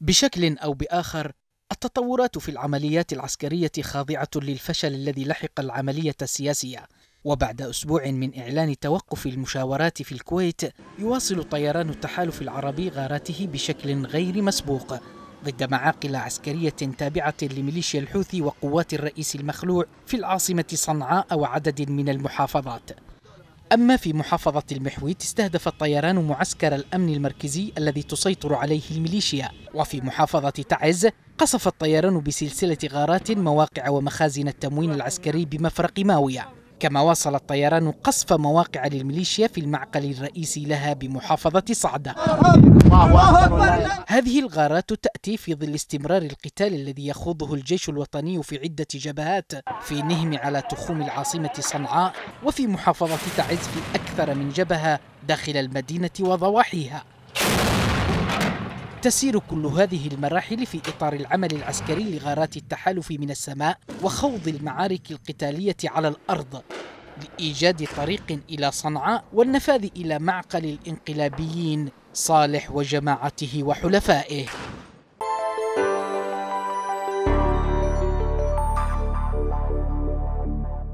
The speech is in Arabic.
بشكل أو بآخر التطورات في العمليات العسكرية خاضعة للفشل الذي لحق العملية السياسية. وبعد أسبوع من إعلان توقف المشاورات في الكويت يواصل طيران التحالف العربي غاراته بشكل غير مسبوق ضد معاقل عسكرية تابعة لميليشيا الحوثي وقوات الرئيس المخلوع في العاصمة صنعاء وعدد من المحافظات. أما في محافظة المحويت استهدف الطيران معسكر الأمن المركزي الذي تسيطر عليه الميليشيا. وفي محافظة تعز قصف الطيران بسلسلة غارات مواقع ومخازن التموين العسكري بمفرق ماوية. كما واصل الطيران قصف مواقع للميليشيا في المعقل الرئيسي لها بمحافظة صعدة. هذه الغارات تأتي في ظل استمرار القتال الذي يخوضه الجيش الوطني في عدة جبهات في نهم على تخوم العاصمة صنعاء وفي محافظة تعز في أكثر من جبهة داخل المدينة وضواحيها. تسير كل هذه المراحل في إطار العمل العسكري لغارات التحالف من السماء وخوض المعارك القتالية على الأرض لإيجاد طريق إلى صنعاء والنفاذ إلى معقل الانقلابيين صالح وجماعته وحلفائه.